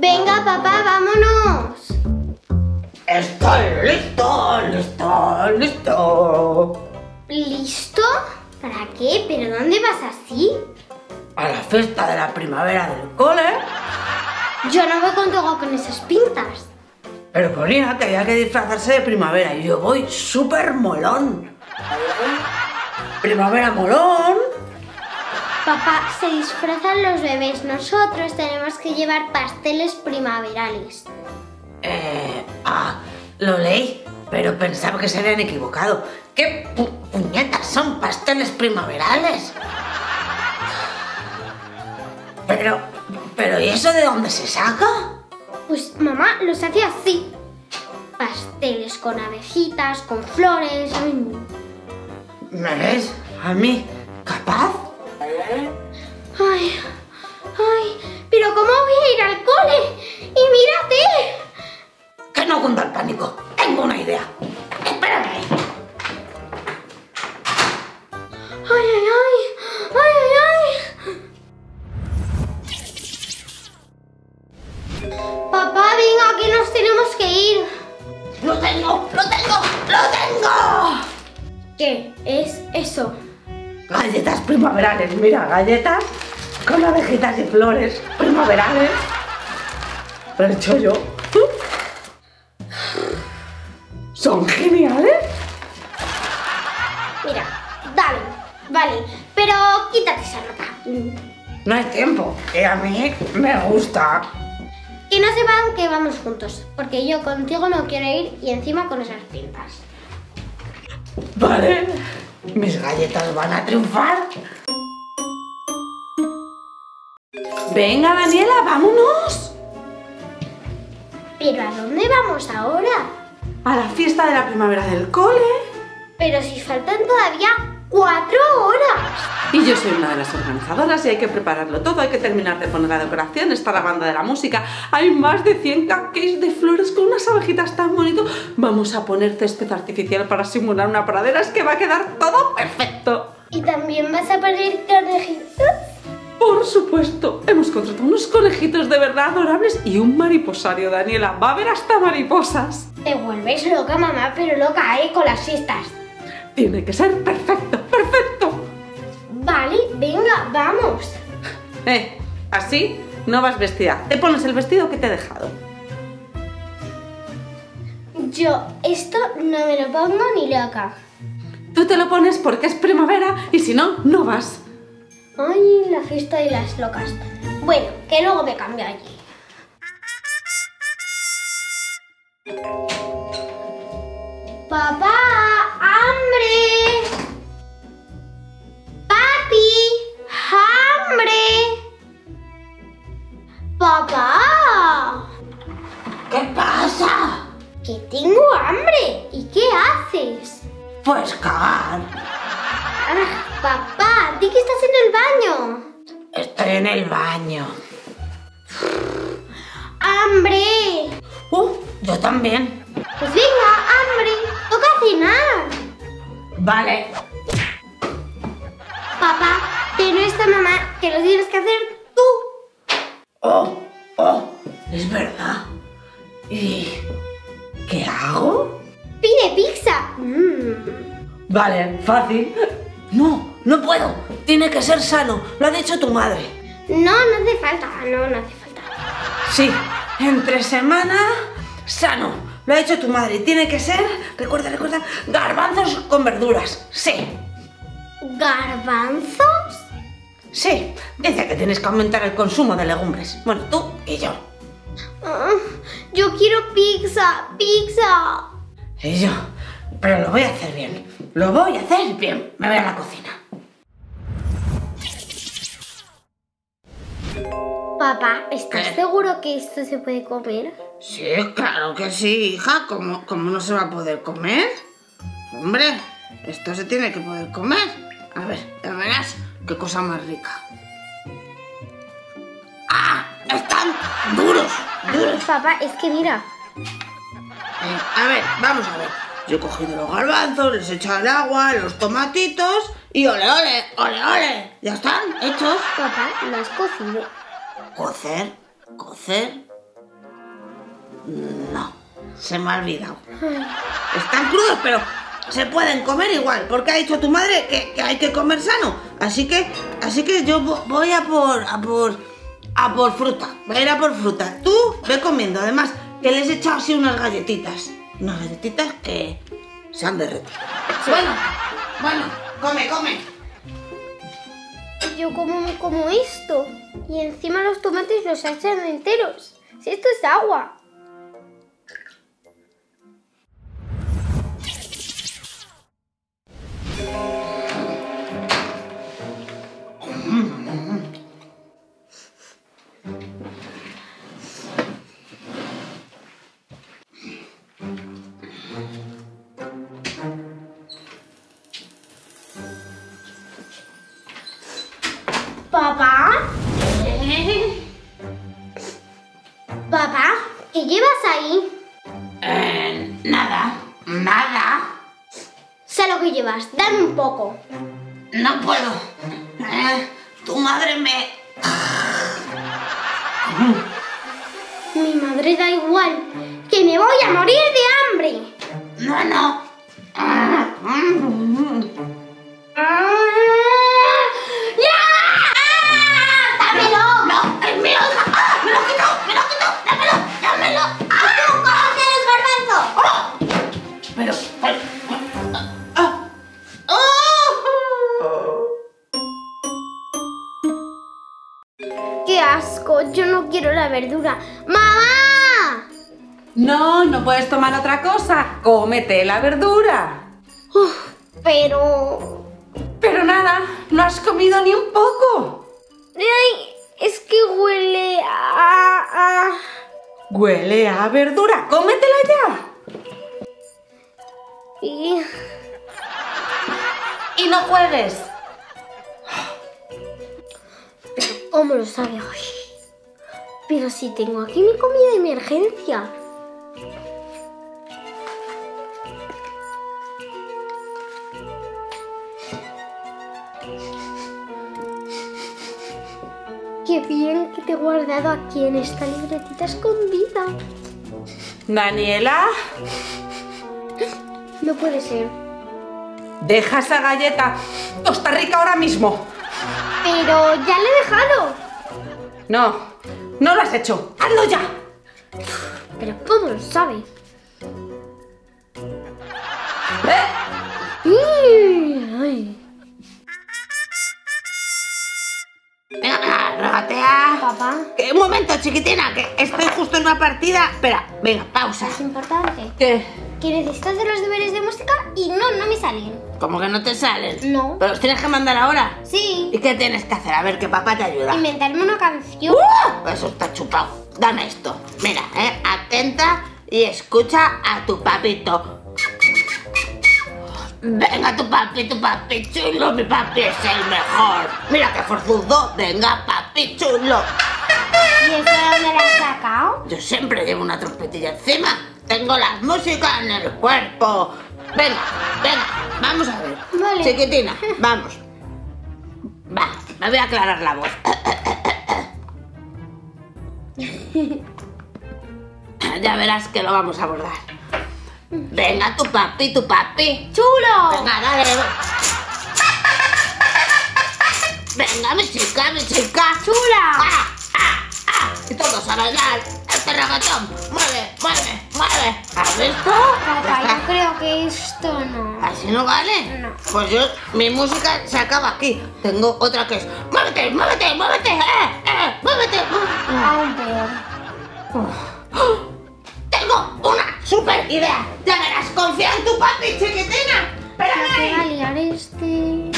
Venga, papá, vámonos. Estoy listo, listo, listo. ¿Listo? ¿Para qué? ¿Pero dónde vas así? A la fiesta de la primavera del cole. Yo no voy contigo con esas pintas. Pero ponía que había que disfrazarse de primavera y yo voy súper molón. Primavera molón. Papá, se disfrazan los bebés. Nosotros tenemos que llevar pasteles primaverales. Eh, ah, lo leí, pero pensaba que se habían equivocado. ¿Qué pu- puñetas son pasteles primaverales? Pero, pero ¿y eso de dónde se saca? Pues mamá los hace así. Pasteles con abejitas, con flores. ¿Me ves? ¿A mí? ¿Capaz? Y mírate. Que no cunda el pánico. Tengo una idea. Espérame ahí. Ay, ay, ay, ay, ay, ay. Papá, venga, que nos tenemos que ir. ¡Lo tengo! ¡Lo tengo! ¡Lo tengo! ¿Qué es eso? Galletas primaverales, mira, galletas con abejitas y flores primaverales. Lo he hecho yo. Son geniales. Mira, dale, vale, pero quítate esa ropa. No hay tiempo, que a mí me gusta. Que no sepan que vamos juntos, porque yo contigo no quiero ir y encima con esas pintas. Vale, mis galletas van a triunfar. Venga, Daniela, vámonos. ¿Pero a dónde vamos ahora? A la fiesta de la primavera del cole. Pero si faltan todavía cuatro horas. Y yo soy una de las organizadoras y hay que prepararlo todo, hay que terminar de poner la decoración, está la banda de la música, hay más de 100 cupcakes de flores con unas abejitas tan bonito. Vamos a poner césped artificial para simular una pradera, es que va a quedar todo perfecto. ¿Y también vas a poner conejitos? Por supuesto, hemos contratado unos conejitos de verdad adorables y un mariposario, Daniela. Va a haber hasta mariposas. Te vuelves loca, mamá, pero loca, ¿eh? Con las fiestas. Tiene que ser perfecto, perfecto. Vale, venga, vamos. Eh, así no vas vestida. Te pones el vestido que te he dejado. Yo esto no me lo pongo ni loca. Tú te lo pones porque es primavera y si no, no vas. Ay, la fiesta de las locas. Bueno, que luego me cambio allí. Papá, también. Pues venga, hambre. Toca cenar. Vale. Papá, pero esta mamá que lo tienes que hacer tú. Oh, oh, es verdad. ¿Y qué hago? Pide pizza. Mm. Vale, fácil. No, no puedo. Tiene que ser sano. Lo ha dicho tu madre. No, no hace falta. No, no hace falta. Sí, entre semana sano. Lo ha dicho tu madre. Tiene que ser, recuerda, recuerda, garbanzos con verduras. Sí, ¿Garbanzos? sí. Dice que tienes que aumentar el consumo de legumbres. Bueno, tú y yo. Ah, yo quiero pizza, pizza. Y yo. Pero lo voy a hacer bien. Lo voy a hacer bien. Me voy a la cocina. Papá, ¿estás ¿Qué? seguro que esto se puede comer? Sí, claro que sí, hija. ¿Cómo, ¿Cómo no se va a poder comer? Hombre, esto se tiene que poder comer. A ver, ya verás qué cosa más rica. ¡Ah! ¡Están duros! ¡Duros! Papá, es que mira. Eh, a ver, vamos a ver. Yo he cogido los garbanzos, les he echado el agua, los tomatitos y ole, ole, ole, ole. Ya están hechos. Papá, lo has cocido. Cocer, cocer. No, se me ha olvidado. Están crudos, pero se pueden comer igual, porque ha dicho tu madre que, que hay que comer sano. Así que, así que yo vo- voy a por, a por, a por fruta. Voy a ir a por fruta. Tú ve comiendo. Además, que les he echado así unas galletitas. Unas galletitas que se han derretido. Bueno, bueno, come, come. Yo como como esto. Y encima los tomates los echan enteros. Si esto es agua. Llevas ahí? Eh, nada, nada. Sé lo que llevas. Dame un poco. No puedo. Eh, tu madre me... Mi madre da igual. Que me voy a morir de hambre. No quiero la verdura. ¡Mamá! No, no puedes tomar otra cosa. Cómete la verdura. Uf, pero... Pero nada, no has comido ni un poco. Ay, es que huele a... a- Huele a verdura. Cómetela ya. y- Y no juegues. ¿Cómo lo sabe hoy? Pero si tengo aquí mi comida de emergencia. Qué bien que te he guardado aquí en esta libretita escondida. Daniela, No puede ser. deja esa galleta. Costa Rica ahora mismo. Pero ya le he dejado. No, no lo has hecho. Hazlo ya. Pero ¿cómo lo sabe? ¿Eh? Mm, ay. Venga, venga, regatea. Papá, Eh, Un momento, chiquitina, que estoy justo en una partida. Espera, venga, pausa. es importante. ¿Qué? Que necesito hacer los deberes de música y no, no me salen. Como que no te salen. No. Pero los tienes que mandar ahora. Sí. ¿Y qué tienes que hacer? A ver, que papá te ayuda. Inventarme una canción. ¡Uh! Eso está chupado. Dame esto. Mira, eh, atenta y escucha a tu papito. Venga, tu papi, tu papi chulo, mi papi es el mejor. Mira qué forzudo. Venga, papi chulo. ¿Y eso de dónde la has sacado? Yo siempre llevo una trompetilla encima. Tengo la música en el cuerpo. Venga, venga, vamos a ver. Vale. Chiquitina, vamos. Va, me voy a aclarar la voz. Ya verás que lo vamos a abordar. Venga, tu papi, tu papi. ¡Chulo! Venga, dale. Venga, mi chica, mi chica. ¡Chula! ¡Ah! ¡Ah! ¡Ah! Y todos a bailar este reggaetón. Mueve, mueve, mueve. ¿Has visto? Papá, yo creo que esto no. ¿Así no vale? No. Pues yo, mi música se acaba aquí. Tengo otra que es. ¡Muévete, muévete, muévete! ¡Eh, eh! ¡Muévete! muévete! Aún peor. Tengo una super idea. Ya verás, confía en tu papi, chiquitina. ¿Qué va a Espérame. liar este?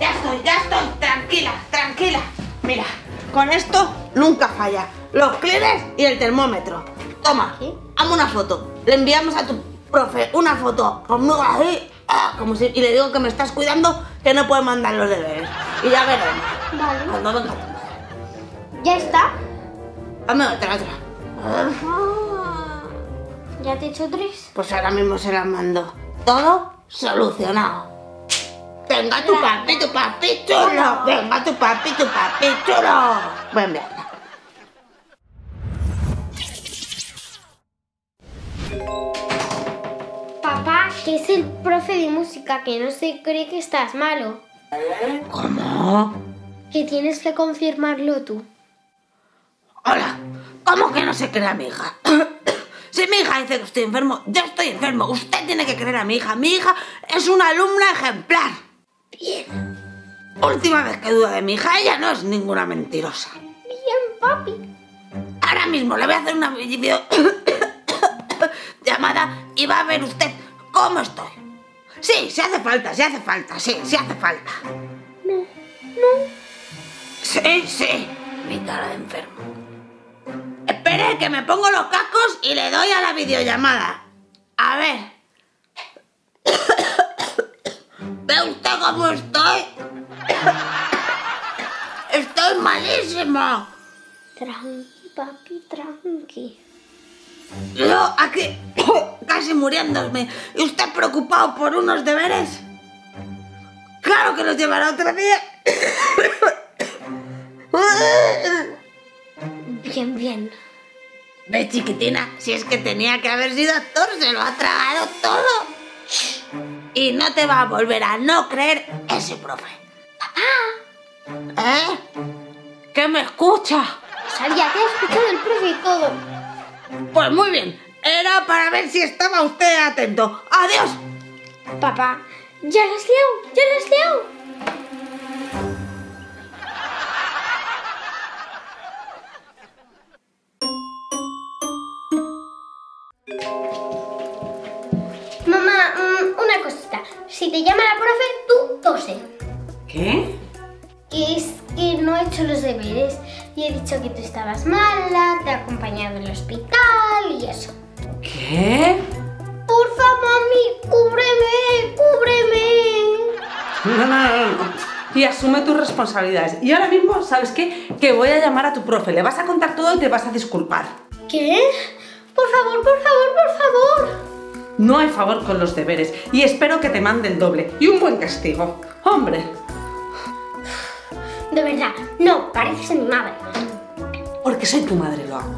Ya estoy, ya estoy. Tranquila, tranquila. Mira, con esto nunca falla. Los clines y el termómetro. Toma, hazme una foto. Le enviamos a tu profe una foto conmigo así, ah, como si, y le digo que me estás cuidando, que no puede mandar los deberes. Y ya veremos. Vale. Cuando venga. ¿Ya está? Hazme otra, otra. Ah, ¿Ya te he hecho tres? Pues ahora mismo se las mando. Todo solucionado. Venga tu papi, tu papi chulo. Venga tu papi, tu papi chulo. Voy a Papá, que es el profe de música, que no se cree que estás malo. ¿Cómo? Que tienes que confirmarlo tú. Hola, ¿cómo que no se cree a mi hija? si mi hija dice que estoy enfermo, yo estoy enfermo. Usted tiene que creer a mi hija. Mi hija es una alumna ejemplar. Bien. Última vez que duda de mi hija, ella no es ninguna mentirosa. Bien, papi. Ahora mismo le voy a hacer una video llamada y va a ver usted cómo estoy. Sí, si hace falta, si hace falta, sí, si hace falta. No, no. Sí, sí, mi cara de enfermo. Espere que me pongo los cascos y le doy a la videollamada. A ver. ¿Ve usted cómo estoy? Estoy malísimo. Tranqui, papi, tranqui. Yo aquí casi muriéndome y usted preocupado por unos deberes. Claro que los llevará otro día. Bien, bien. Ve, chiquitina, si es que tenía que haber sido actor, se lo ha tragado todo. Y no te va a volver a no creer ese profe. ¿Eh? ¿Que me escucha? Sabía que he escuchado el profe y todo. Pues muy bien, era para ver si estaba usted atento. ¡Adiós! Papá, ya las leo, ya las leo. Mamá, mm, una cosita. Si te llama la profe, tú tose. ¿Qué? Que es que no he hecho los deberes y he dicho que tú estabas mala, te he acompañado al hospital y eso. ¿Qué? Porfa, mami, cúbreme, cúbreme. No, no, no, no. Y asume tus responsabilidades. Y ahora mismo, ¿sabes qué? Que voy a llamar a tu profe. Le vas a contar todo y te vas a disculpar. ¿Qué? Por favor, por favor, por favor. No hay favor con los deberes. Y espero que te mande el doble. Y un buen castigo. Hombre. De verdad, no, pareces a mi madre. Porque soy tu madre, lo hago.